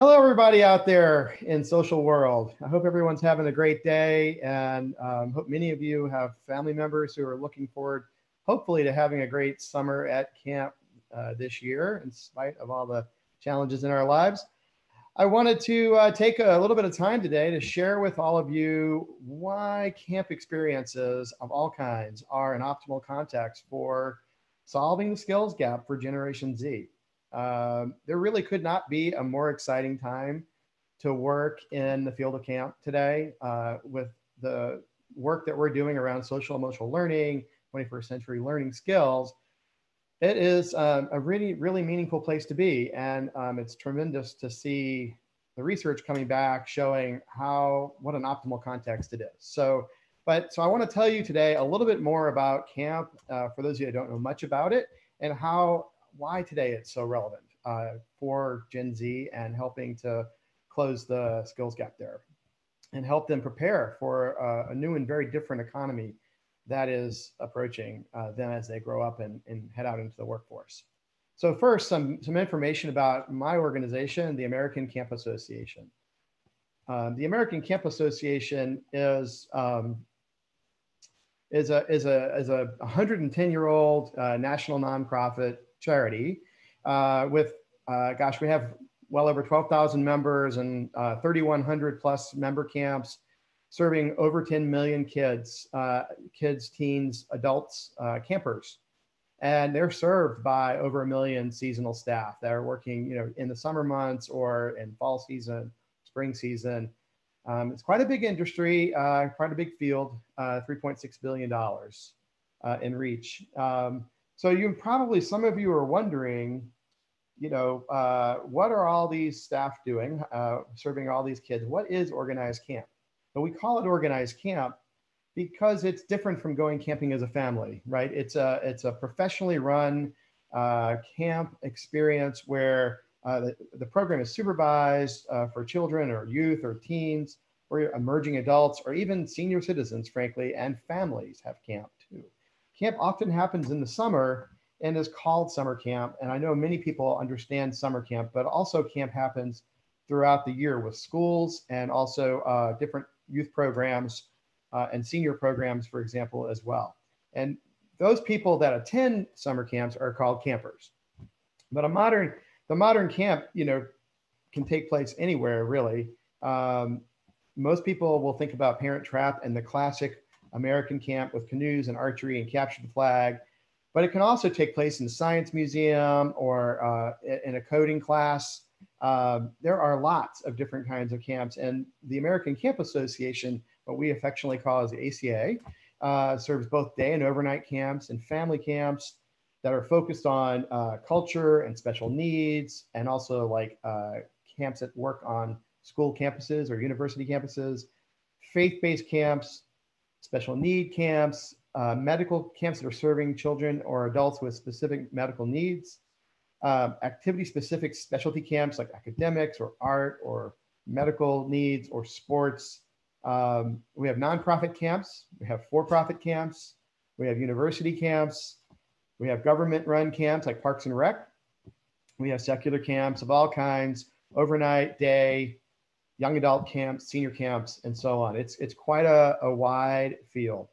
Hello, everybody out there in social world. I hope everyone's having a great day and um, hope many of you have family members who are looking forward, hopefully, to having a great summer at camp uh, this year, in spite of all the challenges in our lives. I wanted to uh, take a little bit of time today to share with all of you why camp experiences of all kinds are an optimal context for solving the skills gap for Generation Z. Um, there really could not be a more exciting time to work in the field of camp today uh, with the work that we're doing around social emotional learning, 21st century learning skills. It is um, a really, really meaningful place to be. And um, it's tremendous to see the research coming back showing how, what an optimal context it is. So, but so I want to tell you today a little bit more about camp uh, for those of you who don't know much about it and how why today it's so relevant uh, for Gen Z and helping to close the skills gap there and help them prepare for uh, a new and very different economy that is approaching uh, them as they grow up and, and head out into the workforce. So first, some, some information about my organization, the American Camp Association. Um, the American Camp Association is um, is a is a is a 110 year old uh, national nonprofit charity uh, with, uh, gosh, we have well over 12,000 members and uh, 3,100 plus member camps serving over 10 million kids, uh, kids, teens, adults, uh, campers. And they're served by over a million seasonal staff that are working, you know, in the summer months or in fall season, spring season. Um, it's quite a big industry, uh, quite a big field, $3.6 billion in reach. Um, so you probably, some of you are wondering, you know, uh, what are all these staff doing, uh, serving all these kids? What is organized camp? But we call it organized camp because it's different from going camping as a family, right? It's a, it's a professionally run uh, camp experience where uh, the, the program is supervised uh, for children or youth or teens or emerging adults or even senior citizens, frankly, and families have camp. Camp often happens in the summer and is called summer camp. And I know many people understand summer camp, but also camp happens throughout the year with schools and also uh, different youth programs uh, and senior programs, for example, as well. And those people that attend summer camps are called campers. But a modern, the modern camp, you know, can take place anywhere really. Um, most people will think about Parent Trap and the classic American camp with canoes and archery and capture the flag. But it can also take place in the science museum or uh, in a coding class. Uh, there are lots of different kinds of camps, and the American Camp Association, what we affectionately call as the ACA, uh, serves both day and overnight camps and family camps that are focused on uh, culture and special needs, and also like uh, camps that work on school campuses or university campuses, faith-based camps, special need camps, uh, medical camps that are serving children or adults with specific medical needs, uh, activity specific specialty camps like academics or art or medical needs or sports. Um, we have nonprofit camps, we have for profit camps, we have university camps, we have government run camps like Parks and Rec, we have secular camps of all kinds, overnight, day, young adult camps, senior camps, and so on. It's it's quite a, a wide field,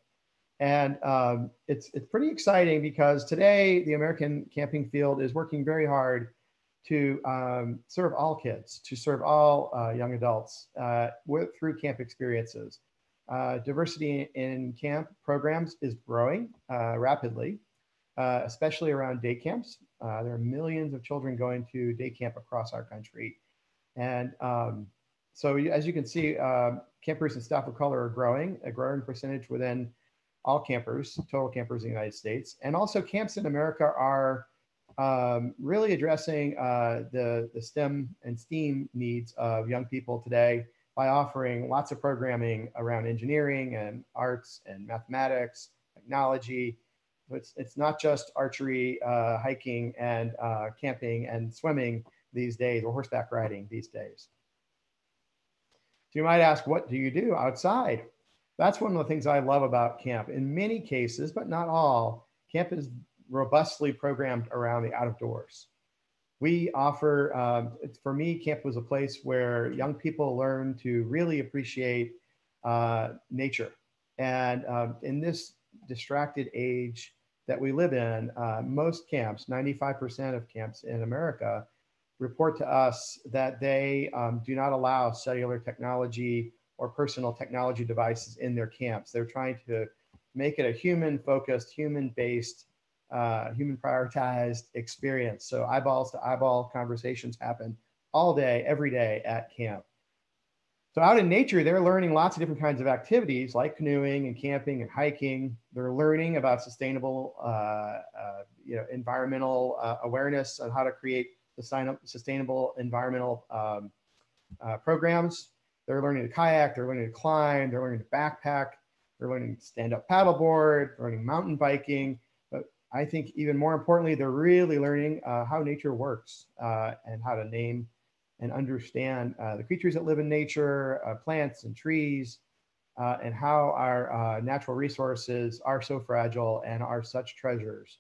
and um, it's it's pretty exciting because today the American camping field is working very hard to um, serve all kids, to serve all uh, young adults uh, with, through camp experiences. Uh, diversity in camp programs is growing uh, rapidly, uh, especially around day camps. Uh, there are millions of children going to day camp across our country. And um, so as you can see, um, campers and staff of color are growing, a growing percentage within all campers, total campers in the United States. And also camps in America are um, really addressing uh, the, the STEM and STEAM needs of young people today by offering lots of programming around engineering and arts and mathematics, technology. It's, it's not just archery, uh, hiking, and uh, camping and swimming these days, or horseback riding these days. So you might ask, what do you do outside? That's one of the things I love about camp. In many cases, but not all, camp is robustly programmed around the out of doors. we offer, um, for me, camp was a place where young people learn to really appreciate uh, nature. And um, in this distracted age that we live in, uh, most camps, 95% of camps in America, report to us that they um, do not allow cellular technology or personal technology devices in their camps. They're trying to make it a human focused, human based uh, human prioritized experience. So eyeballs to eyeball conversations happen all day, every day at camp. So out in nature, they're learning lots of different kinds of activities like canoeing and camping and hiking. They're learning about sustainable, uh, uh, you know, environmental uh, awareness and how to create sustainable environmental um, uh, programs. They're learning to kayak. They're learning to climb. They're learning to backpack. They're learning to stand up paddleboard. Learning mountain biking. But I think even more importantly, they're really learning uh, how nature works uh, and how to name and understand uh, the creatures that live in nature, uh, plants and trees, uh, and how our natural resources are so fragile and are such treasures.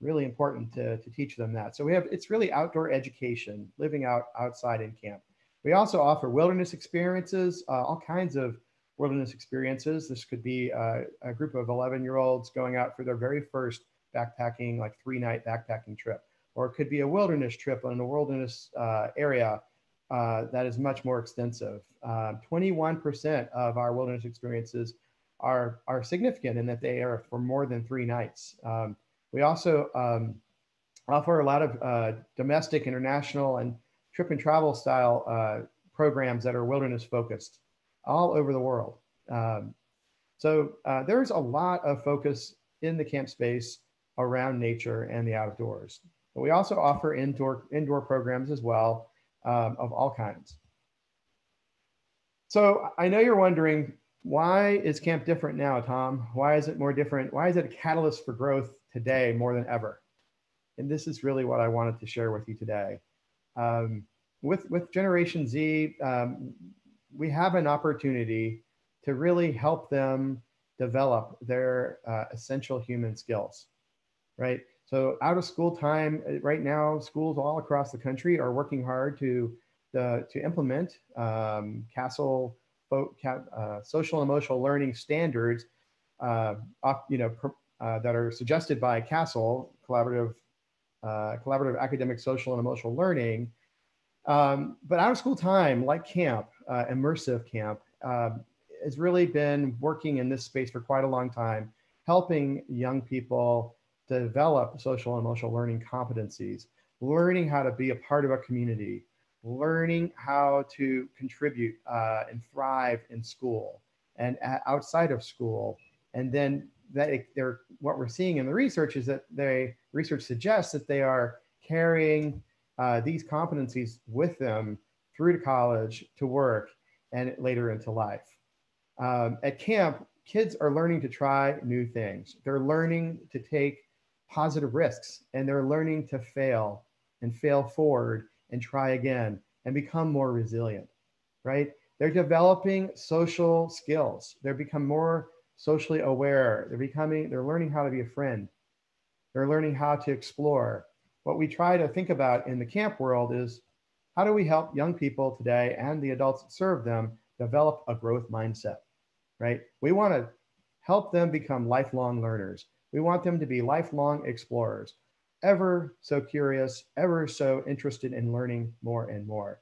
Really important to, to teach them that. So we have, it's really outdoor education, living out outside in camp. We also offer wilderness experiences, all kinds of wilderness experiences. This could be a group of 11 year olds going out for their very first backpacking, like three night backpacking trip, or it could be a wilderness trip in a wilderness uh, area uh, that is much more extensive. 21% uh, of our wilderness experiences are, are significant in that they are for more than three nights. Um, we also um, offer a lot of uh, domestic, international, and trip and travel style uh, programs that are wilderness focused all over the world. Um, so uh, there's a lot of focus in the camp space around nature and the outdoors. But we also offer indoor, indoor programs as well um, of all kinds. So I know you're wondering, why is camp different now, Tom? Why is it more different? Why is it a catalyst for growth today more than ever? And this is really what I wanted to share with you today. Um, with, with Generation Z, um, we have an opportunity to really help them develop their uh, essential human skills right? So out of school time uh, right now, schools all across the country are working hard to to implement um, uh, social and emotional learning standards, uh, you know, uh, that are suggested by CASEL, collaborative, uh, collaborative academic social and emotional learning. Um, but out of school time, like camp, uh, immersive camp, um, has really been working in this space for quite a long time, helping young people develop social and emotional learning competencies, learning how to be a part of a community, learning how to contribute uh, and thrive in school and outside of school. And then that they're, what we're seeing in the research is that they research suggests that they are carrying uh, these competencies with them through to college, to work, and later into life. Um, at camp, kids are learning to try new things. They're learning to take positive risks and they're learning to fail and fail forward and try again and become more resilient, right? They're developing social skills. They're become more socially aware. They're becoming, they're learning how to be a friend. They're learning how to explore. What we try to think about in the camp world is how do we help young people today and the adults that serve them develop a growth mindset, right? We want to help them become lifelong learners. We want them to be lifelong explorers, ever so curious, ever so interested in learning more and more.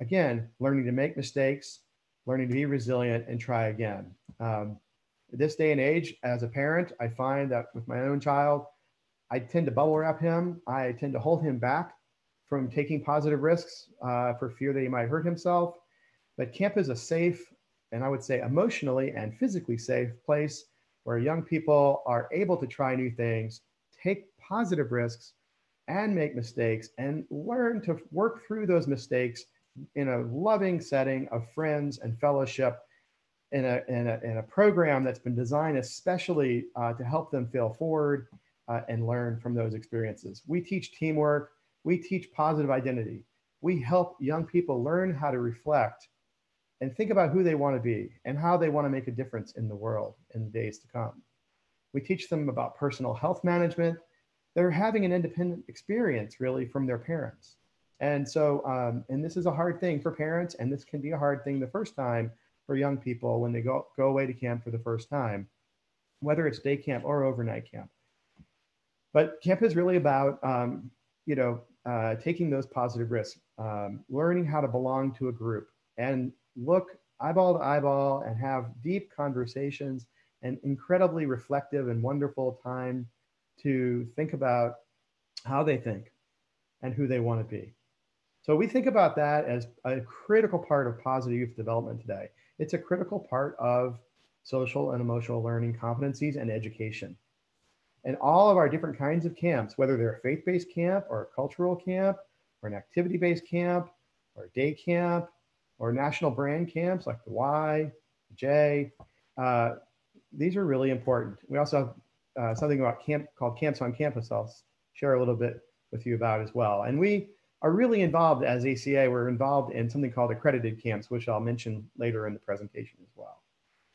Again, learning to make mistakes, learning to be resilient and try again. Um, this day and age, as a parent, I find that with my own child, I tend to bubble wrap him. I tend to hold him back from taking positive risks uh, for fear that he might hurt himself. But camp is a safe, and I would say emotionally and physically safe place where young people are able to try new things, take positive risks, and make mistakes, and learn to work through those mistakes in a loving setting of friends and fellowship in a, in a, in a program that's been designed especially uh, to help them fail forward uh, and learn from those experiences. We teach teamwork, we teach positive identity. We help young people learn how to reflect and think about who they want to be and how they want to make a difference in the world in the days to come. We teach them about personal health management. They're having an independent experience really from their parents. And so, um, and this is a hard thing for parents, and this can be a hard thing the first time for young people when they go, go away to camp for the first time, whether it's day camp or overnight camp. But camp is really about, um, you know, uh, taking those positive risks, um, learning how to belong to a group and look eyeball to eyeball and have deep conversations and incredibly reflective and wonderful time to think about how they think and who they want to be. So we think about that as a critical part of positive youth development today. It's a critical part of social and emotional learning competencies and education. And all of our different kinds of camps, whether they're a faith-based camp or a cultural camp or an activity-based camp or a day camp or national brand camps like the Y, the J, uh, these are really important. We also have uh, something about camp called Camps on Campus. I'll share a little bit with you about as well. And we are really involved as ACA. We're involved in something called accredited camps, which I'll mention later in the presentation as well.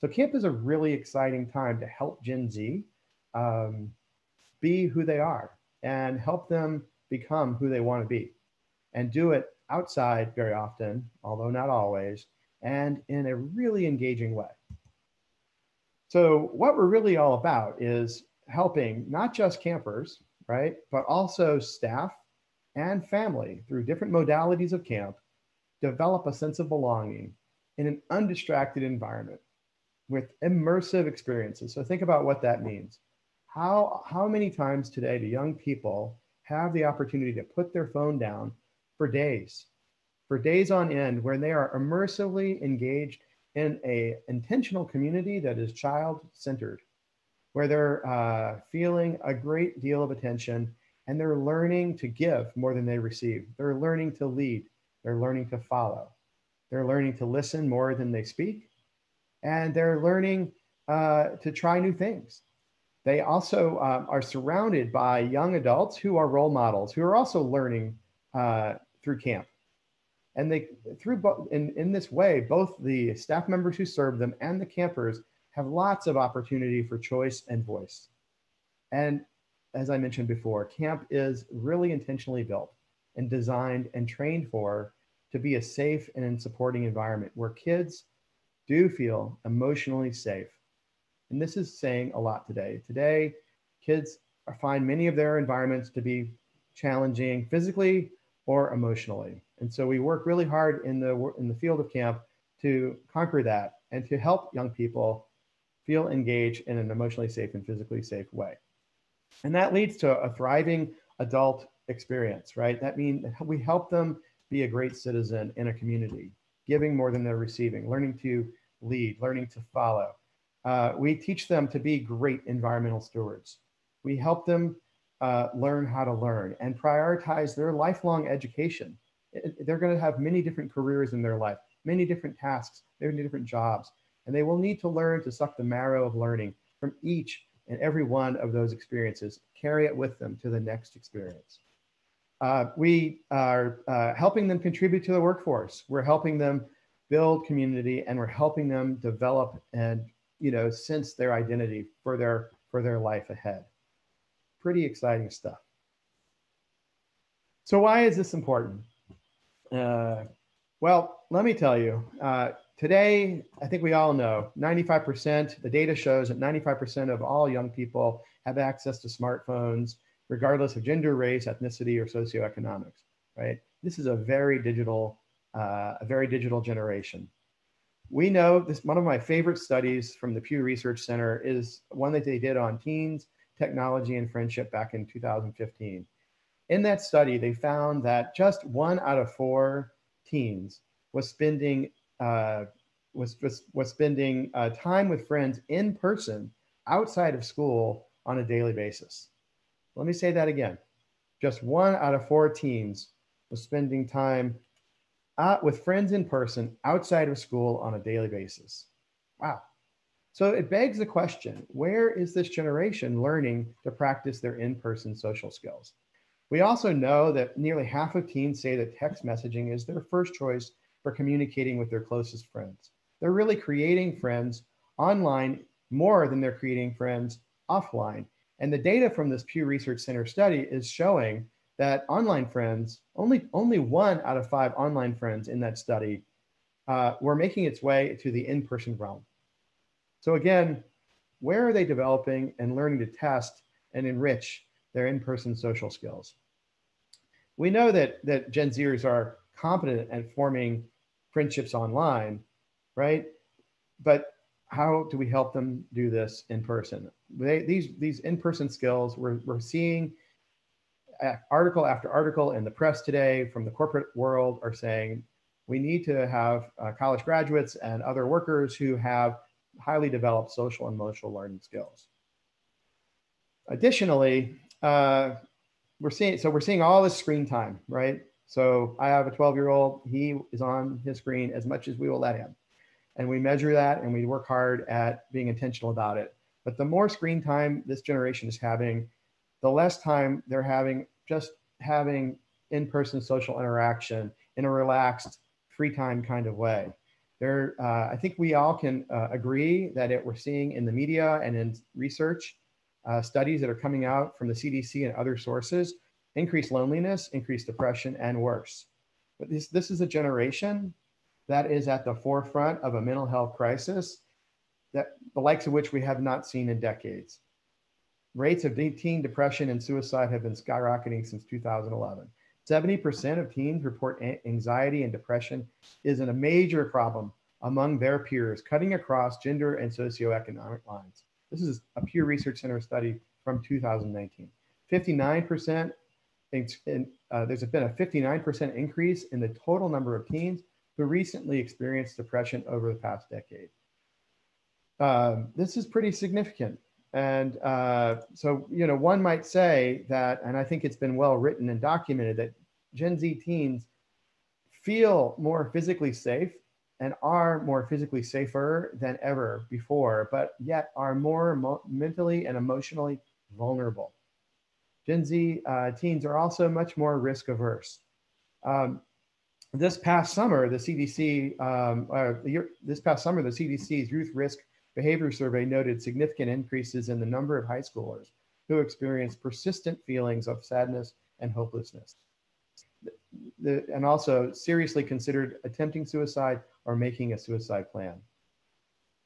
So camp is a really exciting time to help Gen Z um, be who they are and help them become who they want to be and do it outside very often, although not always, and in a really engaging way. So what we're really all about is helping not just campers, right, but also staff and family through different modalities of camp develop a sense of belonging in an undistracted environment with immersive experiences. So think about what that means. How, how many times today do young people have the opportunity to put their phone down for days, for days on end, where they are immersively engaged in a intentional community that is child-centered, where they're uh, feeling a great deal of attention and they're learning to give more than they receive. They're learning to lead. They're learning to follow. They're learning to listen more than they speak. And they're learning uh, to try new things. They also um, are surrounded by young adults who are role models, who are also learning uh, through camp. And they, through in, in this way, both the staff members who serve them and the campers have lots of opportunity for choice and voice. And as I mentioned before, camp is really intentionally built and designed and trained for to be a safe and supporting environment where kids do feel emotionally safe. And this is saying a lot today. Today, kids find many of their environments to be challenging physically or emotionally. And so we work really hard in the, in the field of camp to conquer that and to help young people feel engaged in an emotionally safe and physically safe way. And that leads to a thriving adult experience, right? That means we help them be a great citizen in a community, giving more than they're receiving, learning to lead, learning to follow. Uh, we teach them to be great environmental stewards. We help them uh, learn how to learn and prioritize their lifelong education. They're going to have many different careers in their life, many different tasks, many different jobs, and they will need to learn to suck the marrow of learning from each and every one of those experiences, carry it with them to the next experience. Uh, we are uh, helping them contribute to the workforce. We're helping them build community and we're helping them develop and you know sense their identity for their for their life ahead. Pretty exciting stuff. So why is this important? Uh, well, let me tell you, uh, Today, I think we all know 95%, the data shows that 95% of all young people have access to smartphones, regardless of gender, race, ethnicity, or socioeconomics, right? This is a very digital, uh, a very digital generation. We know this, one of my favorite studies from the Pew Research Center is one that they did on teens, technology, and friendship back in 2015. In that study, they found that just one out of four teens was spending uh, was, was, was spending uh, time with friends in person outside of school on a daily basis. Let me say that again. Just one out of four teens was spending time uh, with friends in person outside of school on a daily basis. Wow. So it begs the question, where is this generation learning to practice their in-person social skills? We also know that nearly half of teens say that text messaging is their first choice for communicating with their closest friends. They're really creating friends online more than they're creating friends offline. And the data from this Pew Research Center study is showing that online friends, only, only one out of five online friends in that study uh, were making its way to the in-person realm. So again, where are they developing and learning to test and enrich their in-person social skills? We know that, that Gen Zers are competent at forming friendships online, right? But how do we help them do this in person? They, these these in-person skills, we're, we're seeing article after article in the press today from the corporate world are saying we need to have uh, college graduates and other workers who have highly developed social and emotional learning skills. Additionally, uh, we're seeing so we're seeing all this screen time, right? So I have a 12 year old. He is on his screen as much as we will let him, and we measure that and we work hard at being intentional about it. But the more screen time this generation is having, the less time they're having just having in-person social interaction in a relaxed, free time kind of way. There, uh, I think we all can uh, agree that it, we're seeing in the media and in research uh, studies that are coming out from the CDC and other sources, increased loneliness, increased depression, and worse. But this, this is a generation that is at the forefront of a mental health crisis that the likes of which we have not seen in decades. Rates of teen depression and suicide have been skyrocketing since 2011. 70% of teens report anxiety and depression is a major problem among their peers, cutting across gender and socioeconomic lines. This is a Pew Research Center study from 2019. 59%, in, uh, there's been a 59% increase in the total number of teens who recently experienced depression over the past decade. Um, this is pretty significant. And uh, so, you know, one might say that, and I think it's been well written and documented that Gen Z teens feel more physically safe and are more physically safer than ever before, but yet are more mentally and emotionally vulnerable. Gen Z uh, teens are also much more risk averse. Um, this past summer, the CDC, um, uh, this past summer, the CDC's youth risk behavior survey noted significant increases in the number of high schoolers who experience persistent feelings of sadness and hopelessness. The, and also seriously considered attempting suicide or making a suicide plan.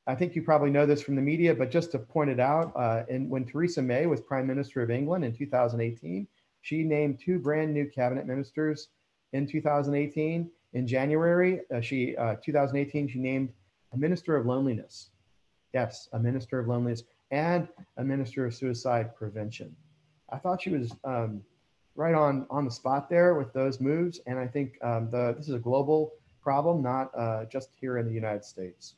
I think you probably know this from the media, but just to point it out, uh, in, when Theresa May was Prime Minister of England in 2018, she named two brand new cabinet ministers in 2018. In January, uh, she uh, 2018, she named a minister of loneliness Yes, a minister of loneliness and a minister of suicide prevention. I thought she was um, right on on the spot there with those moves, and I think um, the this is a global problem, not uh, just here in the United States.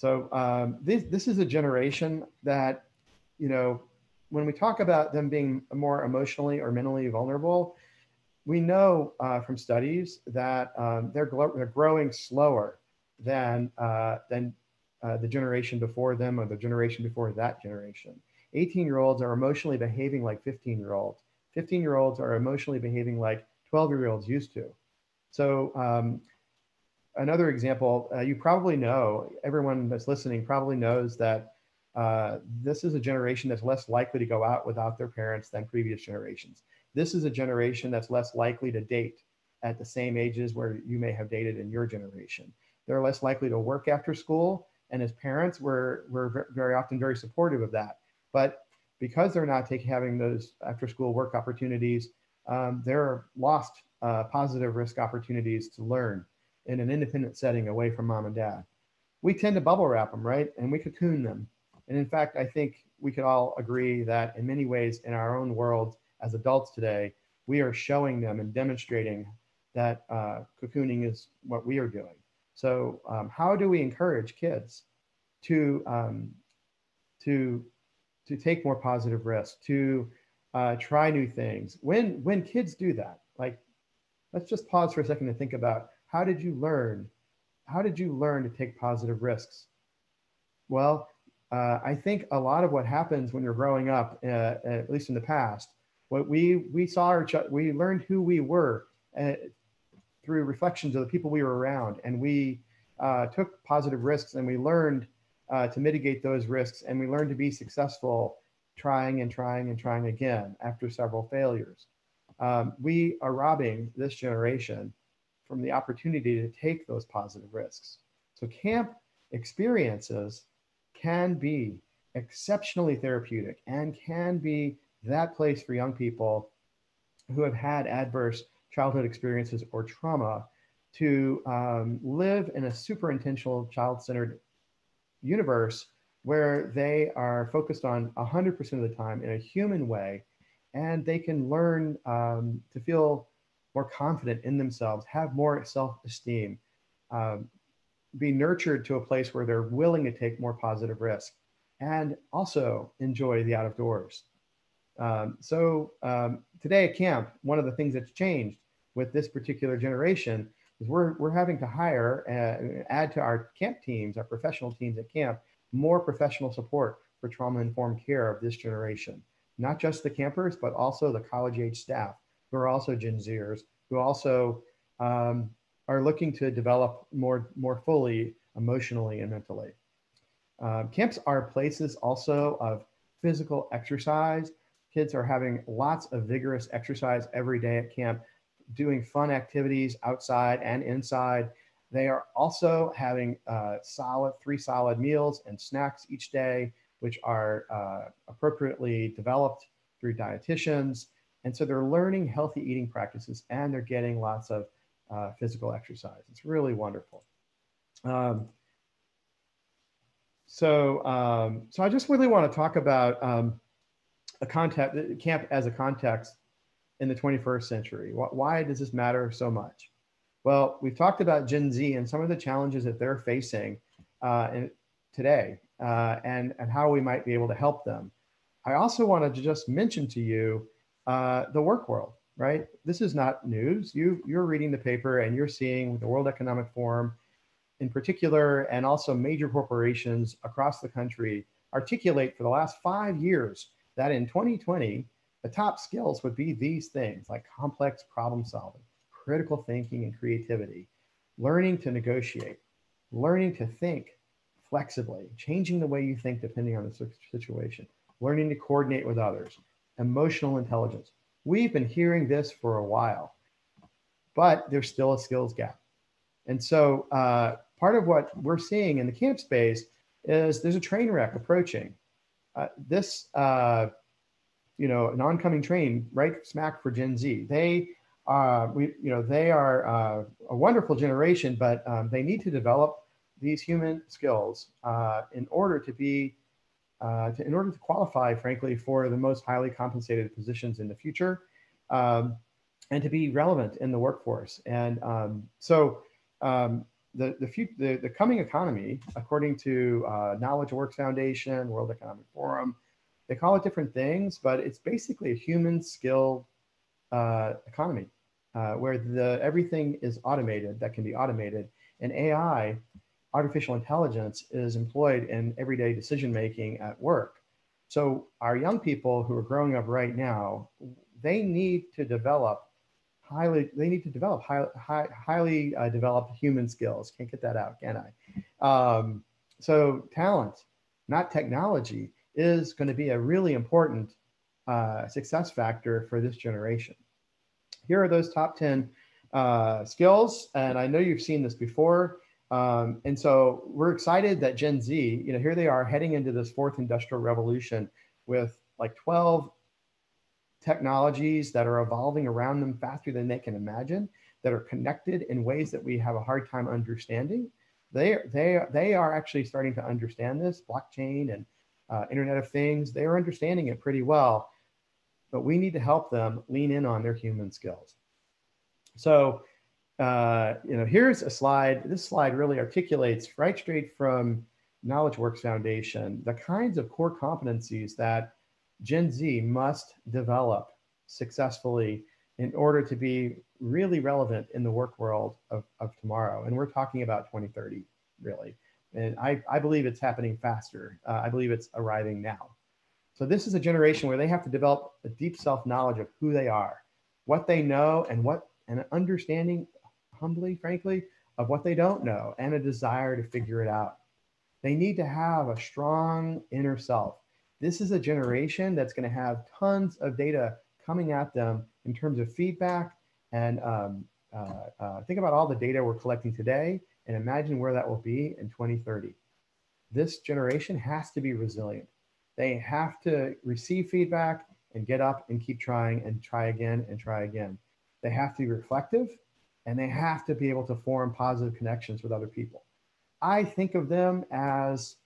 So um, this this is a generation that, you know, when we talk about them being more emotionally or mentally vulnerable, we know uh, from studies that um, they're, they're growing slower than uh, than uh, the generation before them or the generation before that generation. 18 year olds are emotionally behaving like 15 year olds. 15 year olds are emotionally behaving like 12 year olds used to. So, um, another example, uh, you probably know, everyone that's listening probably knows that uh, this is a generation that's less likely to go out without their parents than previous generations. This is a generation that's less likely to date at the same ages where you may have dated in your generation. They're less likely to work after school and as parents, we're, we're very often very supportive of that. But because they're not taking having those after school work opportunities, um, they're lost uh, positive risk opportunities to learn in an independent setting away from mom and dad. We tend to bubble wrap them, right? And we cocoon them. And in fact, I think we could all agree that in many ways in our own world as adults today, we are showing them and demonstrating that uh, cocooning is what we are doing. So um, how do we encourage kids to um, to to take more positive risks, to uh, try new things? When when kids do that, like let's just pause for a second and think about how did you learn? How did you learn to take positive risks? Well, uh, I think a lot of what happens when you're growing up, uh, at least in the past, what we we saw our we learned who we were uh, through reflections of the people we were around, and we uh, took positive risks and we learned uh, to mitigate those risks, and we learned to be successful trying and trying and trying again after several failures. um, we are robbing this generation from the opportunity to take those positive risks. So camp experiences can be exceptionally therapeutic and can be that place for young people who have had adverse childhood experiences or trauma to um, live in a super intentional child centered universe where they are focused on 100% of the time in a human way and they can learn um, to feel more confident in themselves, have more self esteem, um, be nurtured to a place where they're willing to take more positive risk and also enjoy the out of doors. Um, so, um, today at camp, one of the things that's changed with this particular generation is we're, we're having to hire and add to our camp teams, our professional teams at camp, more professional support for trauma informed care of this generation. Not just the campers, but also the college age staff who are also Gen Zers, who also um, are looking to develop more, more fully emotionally and mentally. Uh, camps are places also of physical exercise. Kids are having lots of vigorous exercise every day at camp, doing fun activities outside and inside. They are also having uh, solid, three solid meals and snacks each day, which are uh, appropriately developed through dietitians. And so they're learning healthy eating practices and they're getting lots of uh, physical exercise. It's really wonderful. Um, so, um, so I just really want to talk about um, a context, camp as a context in the 21st century. Why does this matter so much? Well, we've talked about Gen Z and some of the challenges that they're facing uh, in, today uh, and, and how we might be able to help them. I also wanted to just mention to you uh, the work world, right? This is not news. You, you're reading the paper and you're seeing the World Economic Forum in particular, and also major corporations across the country articulate for the last five years that in 2020, the top skills would be these things like complex problem solving, critical thinking and creativity, learning to negotiate, learning to think flexibly, changing the way you think depending on the situation, learning to coordinate with others, emotional intelligence. We've been hearing this for a while, but there's still a skills gap. And so, uh, part of what we're seeing in the camp space is there's a train wreck approaching. Uh, this, uh, you know, an oncoming train right smack for Gen Z. They, uh, we, you know, they are uh, a wonderful generation, but um, they need to develop these human skills uh, in order to be, uh, to, in order to qualify, frankly, for the most highly compensated positions in the future, um, and to be relevant in the workforce. And um, so, um, the, the, the, the, coming economy, according to uh, Knowledge Works Foundation, World Economic Forum, they call it different things, but it's basically a human skill uh, economy uh, where the, everything is automated that can be automated. And AI artificial intelligence is employed in everyday decision making at work. So our young people who are growing up right now, they need to develop highly, they need to develop high, high, highly uh, developed human skills. Can't get that out, can I? Um, so talent, not technology, is going to be a really important uh, success factor for this generation. Here are those top 10 uh, skills. And I know you've seen this before. Um, and so we're excited that Gen Z, you know, here they are heading into this fourth industrial revolution with like 12 technologies that are evolving around them faster than they can imagine, that are connected in ways that we have a hard time understanding. They, they, are they are actually starting to understand this blockchain and uh, Internet of Things. They are understanding it pretty well, but we need to help them lean in on their human skills. So uh, you know, here's a slide. This slide really articulates right straight from Knowledge Works Foundation the kinds of core competencies that Gen Z must develop successfully in order to be really relevant in the work world of, of tomorrow. And we're talking about 2030, really. And I, I believe it's happening faster. Uh, I believe it's arriving now. So this is a generation where they have to develop a deep self-knowledge of who they are, what they know, and what an understanding humbly, frankly, of what they don't know and a desire to figure it out. They need to have a strong inner self. This is a generation that's going to have tons of data coming at them in terms of feedback and um, uh, uh, think about all the data we're collecting today and imagine where that will be in 2030. This generation has to be resilient. They have to receive feedback and get up and keep trying and try again and try again. They have to be reflective and they have to be able to form positive connections with other people. I think of them as,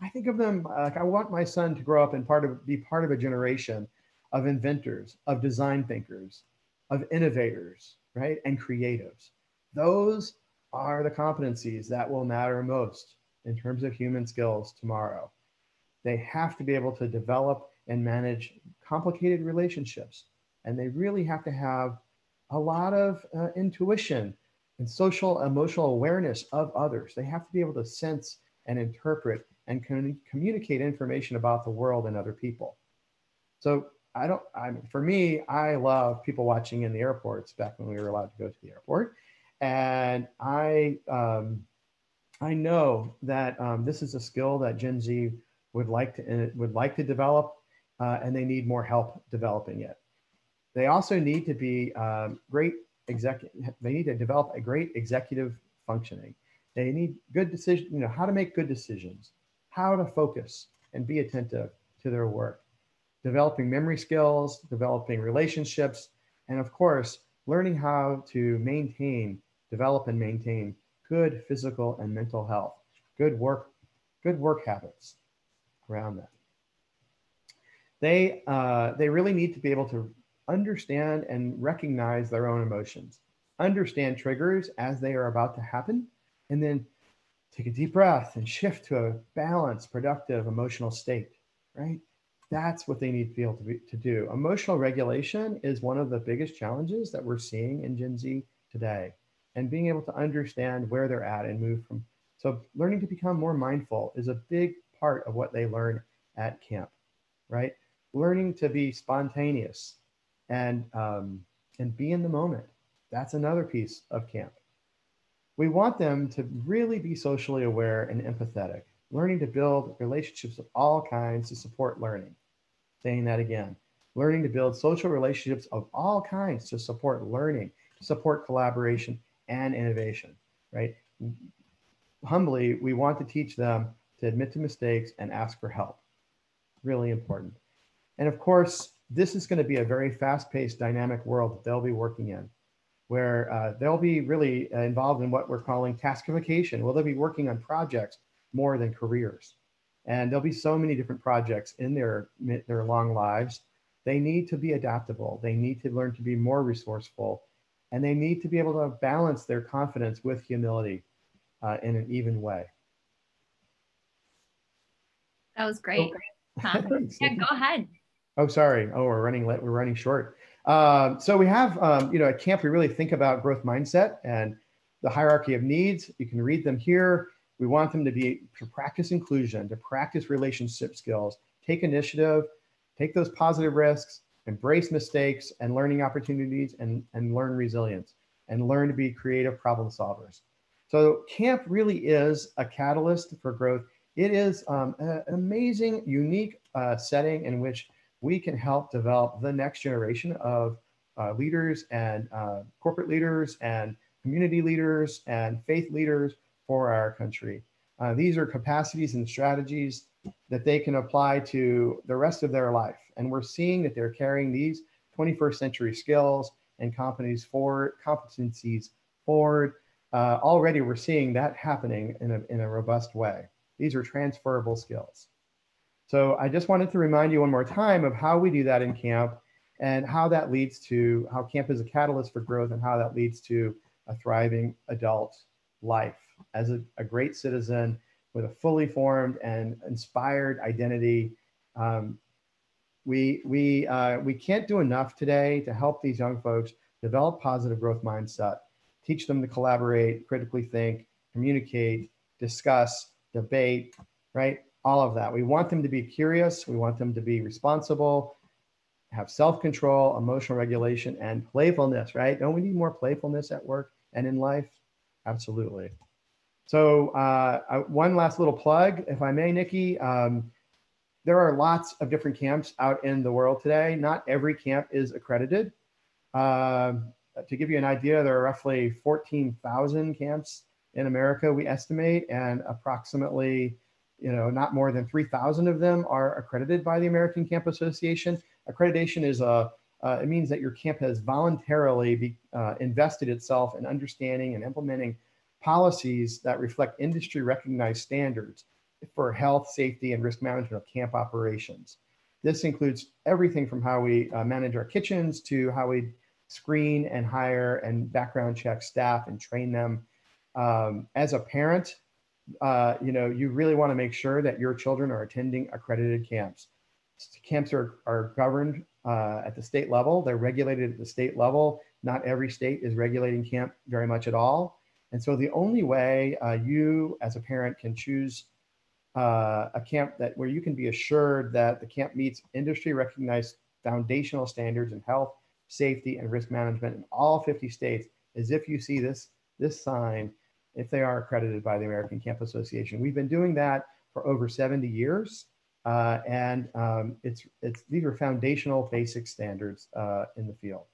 I think of them like I want my son to grow up and part of be part of a generation of inventors, of design thinkers, of innovators, right? And creatives. Those are the competencies that will matter most in terms of human skills tomorrow. They have to be able to develop and manage complicated relationships. And they really have to have a lot of uh, intuition and social emotional awareness of others. They have to be able to sense and interpret and con- communicate information about the world and other people. So I don't, I for me, I love people watching in the airports back when we were allowed to go to the airport. And I, um, I know that um, this is a skill that Gen Z would like to, would like to develop uh, and they need more help developing it. They also need to be um, great executive. They need to develop a great executive functioning. They need good decision, you know, how to make good decisions, how to focus and be attentive to their work, developing memory skills, developing relationships, and of course, learning how to maintain, develop and maintain good physical and mental health, good work, good work habits around that. They, uh, they really need to be able to understand and recognize their own emotions, understand triggers as they are about to happen, and then take a deep breath and shift to a balanced, productive emotional state, right? That's what they need to be able to, be, to do. Emotional regulation is one of the biggest challenges that we're seeing in Gen Z today. And being able to understand where they're at and move from. So, learning to become more mindful is a big part of what they learn at camp, right? Learning to be spontaneous, and um, and be in the moment. That's another piece of camp. We want them to really be socially aware and empathetic, learning to build relationships of all kinds to support learning. Saying that again, learning to build social relationships of all kinds to support learning, to support collaboration and innovation, right? Humbly, we want to teach them to admit to mistakes and ask for help. Really important. And of course, this is going to be a very fast-paced, dynamic world that they'll be working in, where uh, they'll be really uh, involved in what we're calling taskification. Well, they'll be working on projects more than careers, and there'll be so many different projects in their their long lives. They need to be adaptable. They need to learn to be more resourceful, and they need to be able to balance their confidence with humility uh, in an even way. That was great. Huh? yeah, go ahead. Oh, sorry. Oh, we're running late. We're running short. Um, so we have, um, you know, at camp, we really think about growth mindset and the hierarchy of needs. You can read them here. We want them to be to practice inclusion, to practice relationship skills, take initiative, take those positive risks, embrace mistakes and learning opportunities, and, and learn resilience and learn to be creative problem solvers. So camp really is a catalyst for growth. It is um, an amazing, unique uh, setting in which we can help develop the next generation of uh, leaders and uh, corporate leaders and community leaders and faith leaders for our country. Uh, these are capacities and strategies that they can apply to the rest of their life. And we're seeing that they're carrying these 21st century skills and competencies forward, competencies forward. Uh, already we're seeing that happening in a, in a robust way. These are transferable skills. So I just wanted to remind you one more time of how we do that in camp and how that leads to how camp is a catalyst for growth and how that leads to a thriving adult life as a, a great citizen with a fully formed and inspired identity. Um, we, we, uh, we can't do enough today to help these young folks develop positive growth mindset, teach them to collaborate, critically think, communicate, discuss, debate, right? All of that. We want them to be curious. We want them to be responsible, have self-control, emotional regulation, and playfulness, right? Don't we need more playfulness at work and in life? Absolutely. So uh, one last little plug, if I may, Nikki. Um, there are lots of different camps out in the world today. Not every camp is accredited. Um, to give you an idea, there are roughly 14,000 camps in America, we estimate, and approximately, you know, not more than 3,000 of them are accredited by the American Camp Association. Accreditation is a, uh, it means that your camp has voluntarily be, uh, invested itself in understanding and implementing policies that reflect industry recognized standards for health, safety, and risk management of camp operations. This includes everything from how we uh, manage our kitchens to how we screen and hire and background check staff and train them. Um, as a parent, uh, you know, you really want to make sure that your children are attending accredited camps. Camps are, are governed uh, at the state level. They're regulated at the state level. Not every state is regulating camp very much at all. And so the only way uh, you as a parent can choose uh, a camp that where you can be assured that the camp meets industry recognized foundational standards in health, safety, and risk management in all 50 states is if you see this, this sign, if they are accredited by the American Camp Association. We've been doing that for over 70 years. Uh, and um, it's, it's, these are foundational basic standards uh, in the field.